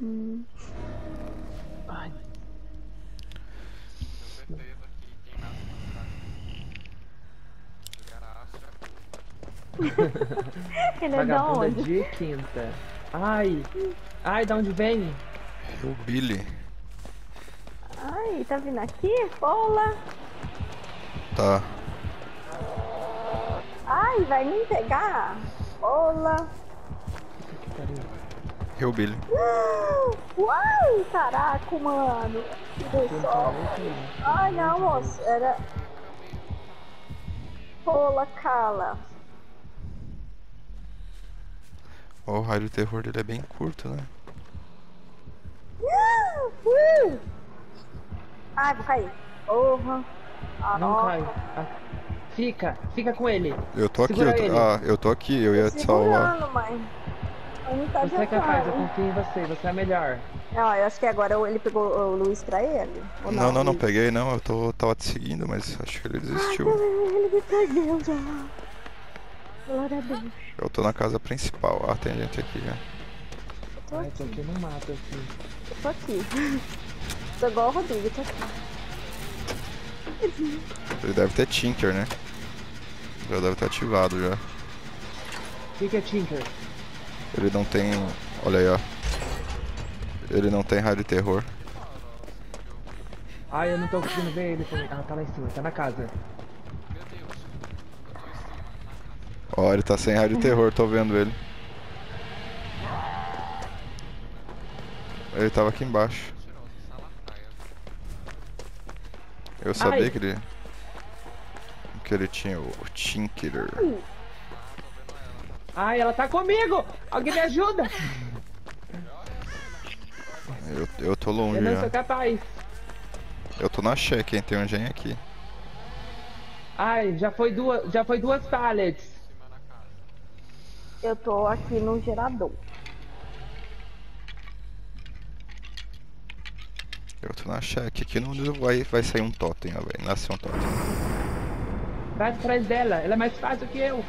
Hum. Ai, Ele é da onde? de quinta. Ai, ai, da onde vem? O Billy. Ai, tá vindo aqui? Olá! Tá. Ai, vai me pegar? Olá! Hillbilly. Uai, caraca, mano! Que aqui. Ai, não, moço, era. Rola, cala. Ó, o raio de terror dele é bem curto, né? Uh! Ai, vou cair. Porra. Ah, Não nossa. cai. Fica, fica com ele. Eu tô aqui, eu tô... ele. Ah, eu tô aqui, eu ia te salvar. Mãe. Não tá Você é capaz, eu confio em você, você é melhor. Não, eu acho que agora ele pegou o Luiz pra ele. Ou Não, não, não Luiz? peguei não, eu tô, tava te seguindo, mas acho que ele desistiu. Ele me perdeu já. Glória a Deus. Eu tô na casa principal. Ah, tem gente aqui já. Eu tô Ai, tô aqui. aqui no mato, assim. Eu tô aqui. Tô igual o Rodrigo, tô aqui. Ele deve ter Tinker, né? Já deve ter ativado já. O que, que é Tinker? Ele não tem. Olha aí, ó. Ele não tem raio de terror. Ai, eu não tô conseguindo ver ele. Ah, tá lá em cima, tá na casa. Ó, ele tá sem raio de terror, tô vendo ele. Ele tava aqui embaixo. Eu sabia Ai. que ele. Que ele tinha o Tinker. Ai, ela tá comigo! Alguém me ajuda! Eu, eu tô Eu longe não já. sou capaz. Eu tô na check, hein? Tem um gen aqui. Ai, já foi duas, já foi duas pallets. Eu tô aqui no gerador. Eu tô na check. Aqui não vai, vai sair um totem, ó, velho. Nasceu um totem. Vai atrás dela, ela é mais fácil que eu.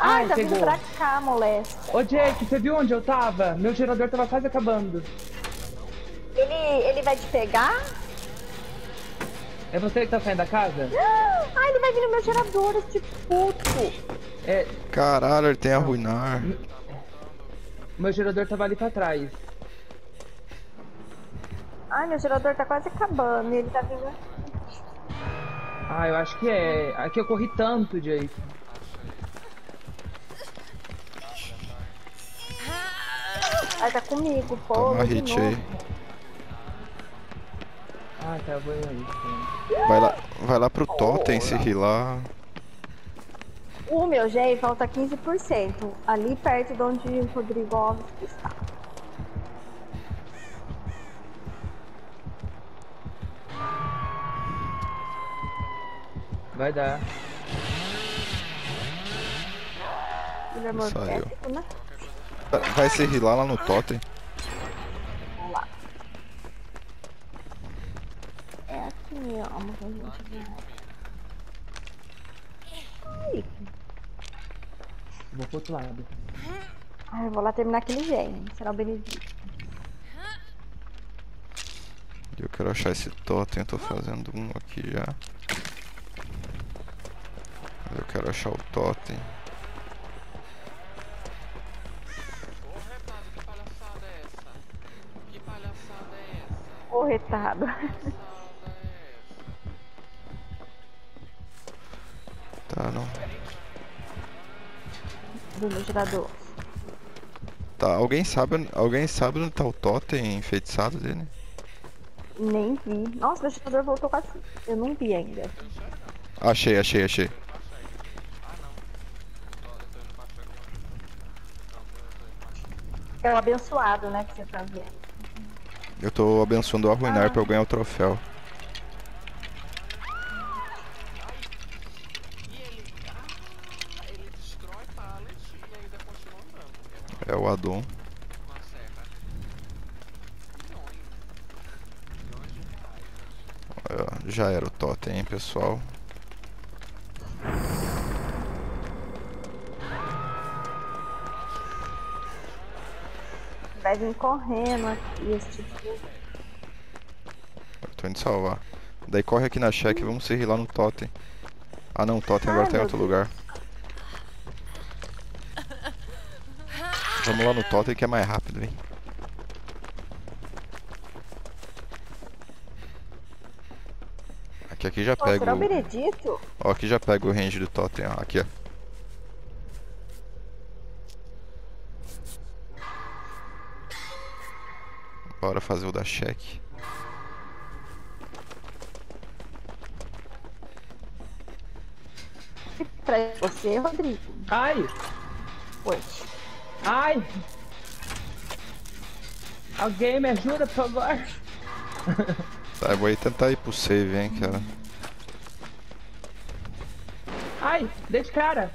Ai, Ai, tá vindo pegou. pra cá, moleque. Ô Jake, você viu onde eu tava? Meu gerador tava quase acabando. Ele, ele vai te pegar? É você que tá saindo da casa? Ai, ele vai vir no meu gerador, esse puto. É, Caralho, ele tem arruinar. meu gerador tava ali pra trás. Ai, meu gerador tá quase acabando. e Ele tá vindo. Ah, eu acho que é. Aqui eu corri tanto, Jake. Ai, tá comigo, pô. Toma de hit novo. aí. Ah, tá, vou aí. Vai lá, vai lá pro totem se rilar. O meu G falta 15%. Ali perto de onde o Rodrigo Alves está. Vai dar. Ele é morfético, né? Vai se rilar lá no totem. Vamos lá. É aqui, ó. Vamos ver onde a gente vai. Ai, Vou pro outro lado. Ai, eu vou lá terminar aquele gênio. Será o Benedito. Eu quero achar esse totem, eu tô fazendo um aqui já. Eu quero achar o totem. Tá, não. Do meu gerador. Tá, alguém sabe, alguém sabe onde tá o totem enfeitiçado dele? Nem vi. Nossa, meu gerador voltou quase. Eu não vi ainda. Achei, achei, achei. É o abençoado, né? Que você tá vendo. Eu tô abençoando o arruinar pra eu ganhar o troféu. É o Adon. Ó, Já era o totem, hein, pessoal. Vai vir correndo aqui, esse tipo. Eu tô indo salvar. Daí corre aqui na check vamos se rir lá no totem. Ah não, o totem agora Ai, tá em outro lugar. Vamos lá no totem que é mais rápido, hein? Aqui, aqui já pega o? Ó, aqui já pega o range do totem, ó. Aqui, ó. Bora fazer o da check. Pra você, Rodrigo. Ai! Pois. Ai! Alguém me ajuda, por favor? Tá, eu vou aí tentar ir pro save, hein, cara. Ai! Dei de cara!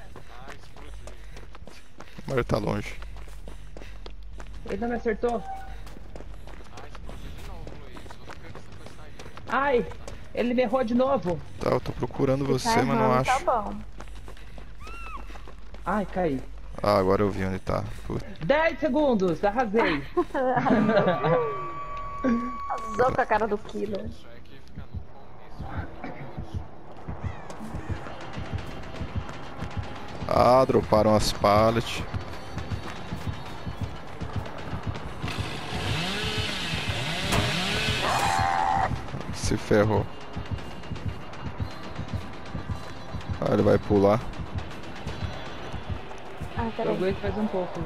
Mas ele tá longe. Ele não me acertou. Ai! Ele me errou de novo. Tá, eu tô procurando você, Tá mas não acho. Tá bom. Ai, caí. Ah, agora eu vi onde tá. Puta. 10 segundos, arrasei. Arrasou com a cara do killer. Ah, droparam as pallets. Se ferrou. Ah, ele vai pular. Ah, Eu peraí. aguento faz um pouco.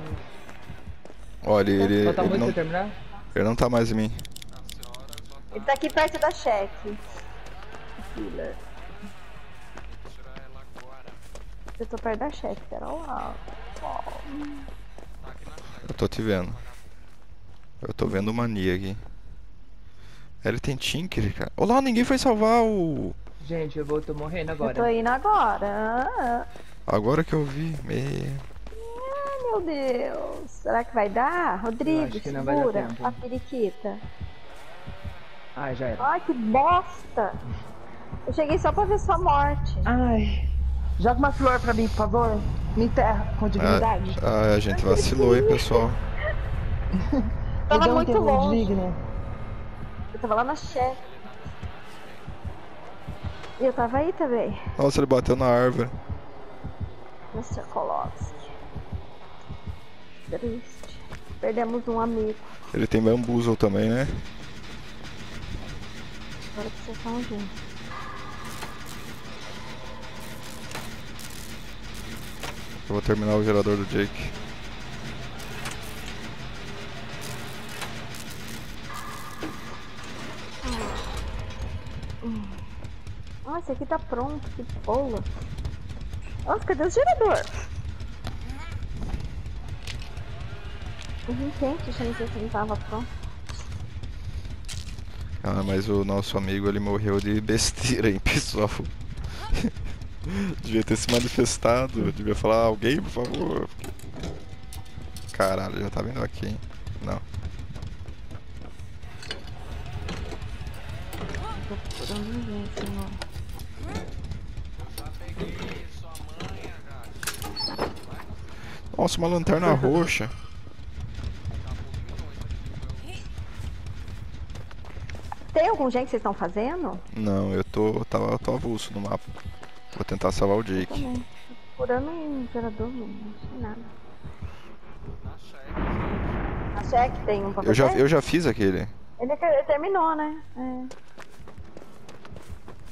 Olha, ele, Falta ele, muito não, terminar? ele não tá mais em mim. Ele tá aqui perto da agora. Eu tô perto da cheque, pera lá. Eu tô te vendo. Eu tô vendo mania aqui. Ele tem Tinker, cara. Olá, ninguém foi salvar o. Gente, eu vou, tô morrendo Eu tô agora. indo agora. Ah, Agora que eu vi. Me... Ai, meu Deus. Será que vai dar? Rodrigo, segura a periquita. Ai, já era. Ai, que bosta. Eu cheguei só pra ver sua morte. Ai. Joga uma flor pra mim, por favor. Me enterra com dignidade. Ah, a gente vacilou, hein, pessoal. Tava um muito longe. digno. Eu tava lá na chefe. E eu tava aí também. Nossa, ele bateu na árvore. Mr. Kolowski. Triste. Perdemos um amigo. Ele tem bambuzel também, né? Agora que vocês estão juntos. Eu vou terminar o gerador do Jake. Esse aqui tá pronto. Que bola. Nossa, cadê o gerador? Eu vim quente, achando que esse não tava pronto. Ah, mas o nosso amigo ele morreu de besteira, hein, pessoal. devia ter se manifestado, devia falar alguém, por favor. Caralho, já tá vindo aqui, hein? Não. Tô procurando gente, não. Nossa, uma lanterna roxa. Tá. Tem algum jeito que vocês estão fazendo? Não, eu tô, tava, eu tô avulso no mapa. Vou tentar salvar o Jake. Também. Procurando um gerador, não sei nada. A cheque tem um pra Eu já, eu já fiz aquele. Ele, ele terminou, né? É.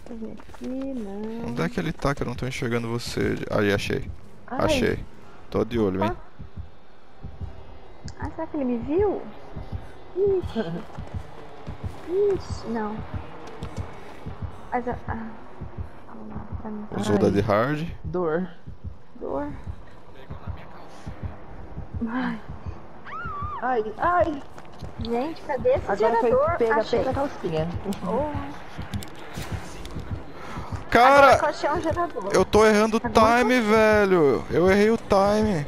Deixa eu ver aqui, não. Onde é que ele tá que eu não tô enxergando você? Aí, achei. Ai. Achei. Tô de olho, hein? Ah, será que ele me viu? Ixi. Ixi, não. Mas, ah, ah, mim. Usou da de hard. Dor. Dor. Ai, Ai, ai. gente, cadê esse Agora gerador? foi pega Achei. pela calcinha. Oh, Cara, um eu tô errando o time, velho. Eu errei o time.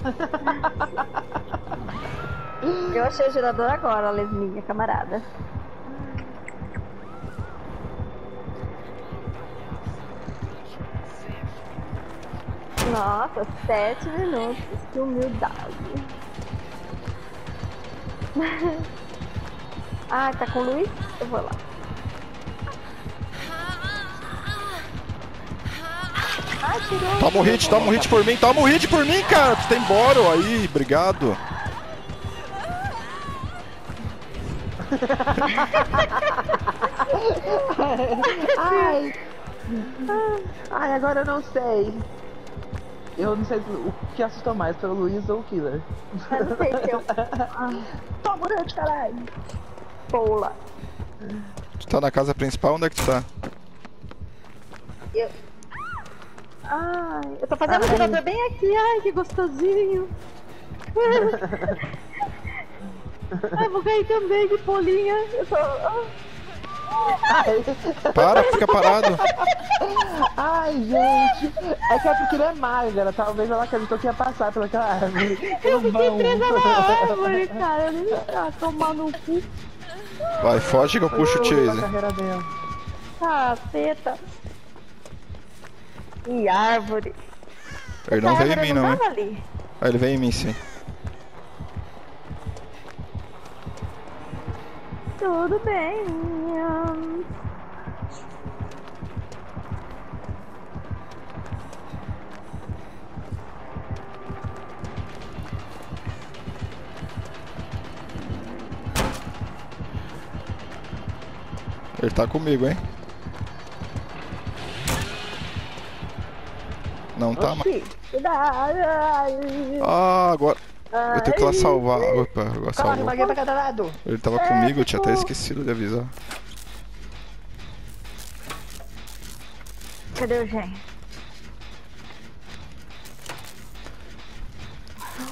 Eu achei o gerador agora, Lesminha, camarada. Nossa, sete minutos. Que humildade. ah, tá com o Luiz? Eu vou lá. Toma um hit, toma um hit por mim, toma um hit por mim, cara. Tu tem boro aí, obrigado. Ai! Ai, agora eu não sei. Eu não sei o que assustou mais, pelo Luiz ou o Killer. Eu não sei se eu. Ah, Toma o caralho! Pola. Tu tá na casa principal, onde é que tu tá? Eu... Ai, eu tô fazendo o jogador bem aqui. Ai, que gostosinho. Ai, vou cair também de polinha. Eu tô... Ai, Para, fica parado. ai, gente! É que a Killer é magra, talvez ela acreditou que ia passar pelaquela árvore. Eu Não fiquei vão. presa na árvore, cara. Eu nem ah, tomar no cu. Vai, foge que eu puxo o Chase. carreira dela. E árvore. Ele não veio em mim, não, hein? ali. Ah, ele veio em mim, sim. Tudo bem. Ele tá comigo, hein? Não tá mais. Ah, agora. Eu tenho que ir lá salvar. Opa, agora salvou. Ele tava comigo, eu tinha até esquecido de avisar. Cadê o Gen?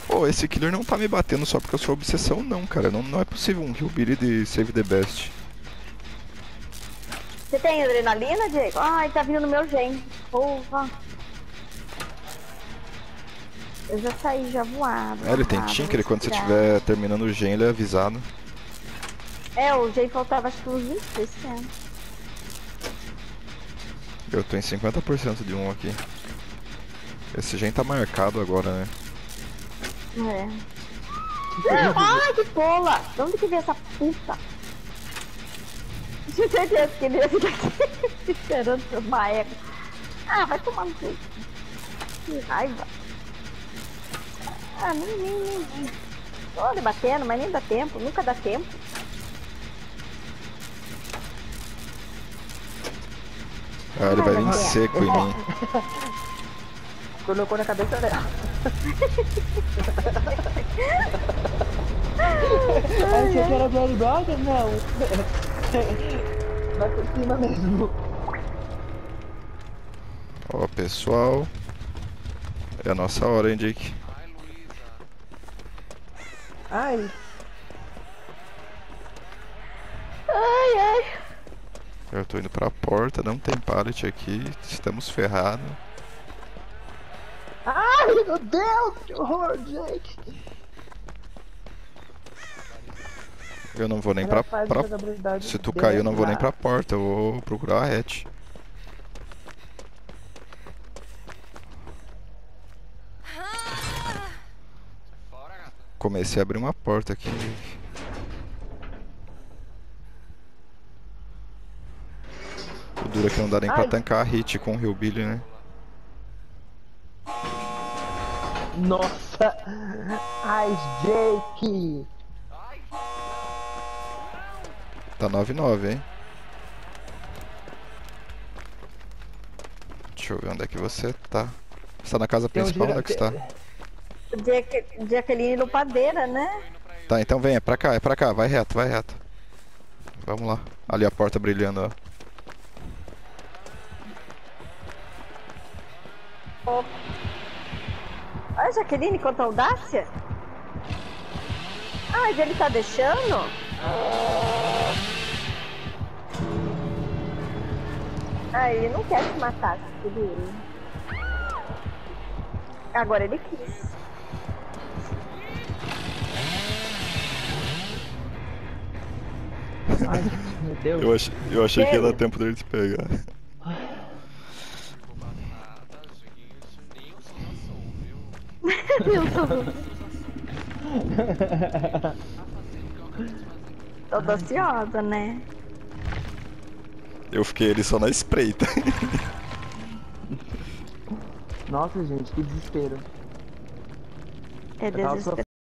Pô, esse killer não tá me batendo só porque eu sou obsessão, não, cara. Não, não é possível um Hillbilly de Save the Best. Você tem adrenalina, Diego? Ai, tá vindo no meu Gen. Porra. Eu já saí já voado. É, ele tem Tinker quando você estiver terminando o gen, ele é avisado. É, o Gen faltava acho que uns 20%. Eu tô em 50% de um aqui. Esse gen tá marcado agora, né? É. Ai, que pola! De onde que veio essa puta? Tinha certeza que ele ia ficar aqui esperando uma égua. Ah, vai tomar no cu. Que raiva. Ah, nem, nem, nem, nem. Tô debatendo, mas nem dá tempo, nunca dá tempo. Ah, ele vai vir seco em mim. Colocou na cabeça dela. Achei que era Blood Brother? Não. Vai por cima mesmo. Ó, pessoal. É a nossa hora, hein, Jake? Ai. Ai, Ai. Eu tô indo pra porta, não tem pallet aqui. Estamos ferrados. ai, meu Deus, que horror, Jake. Eu não vou nem pra, pra- Se tu cair, eu não vou nem pra porta. Eu vou procurar a hatch. Comecei a abrir uma porta aqui. O duro é que não dá nem pra Ai. tancar a hit com o Hillbilly, né? Nossa! Ai, Jake! Tá 9-9, hein? Deixa eu ver onde é que você tá. Você tá na casa Tem um principal? gira- Onde é que você tá? O Jack- Jacqueline Lupadeira, né? Tá, então vem, é pra cá, é pra cá, vai reto, vai reto. Vamos lá. Ali a porta brilhando, ó. Olha a Jaqueline quanta audácia. Ah, mas ele tá deixando? Ah, ele não quer te matar, Jaqueline. Agora ele quis. Ai, meu Deus. Eu, ach, eu achei que ia dar tempo dele te pegar. som Wilson? Toda ansiosa, né? Eu fiquei ali só na espreita. Nossa, gente, que desespero. É desesperador.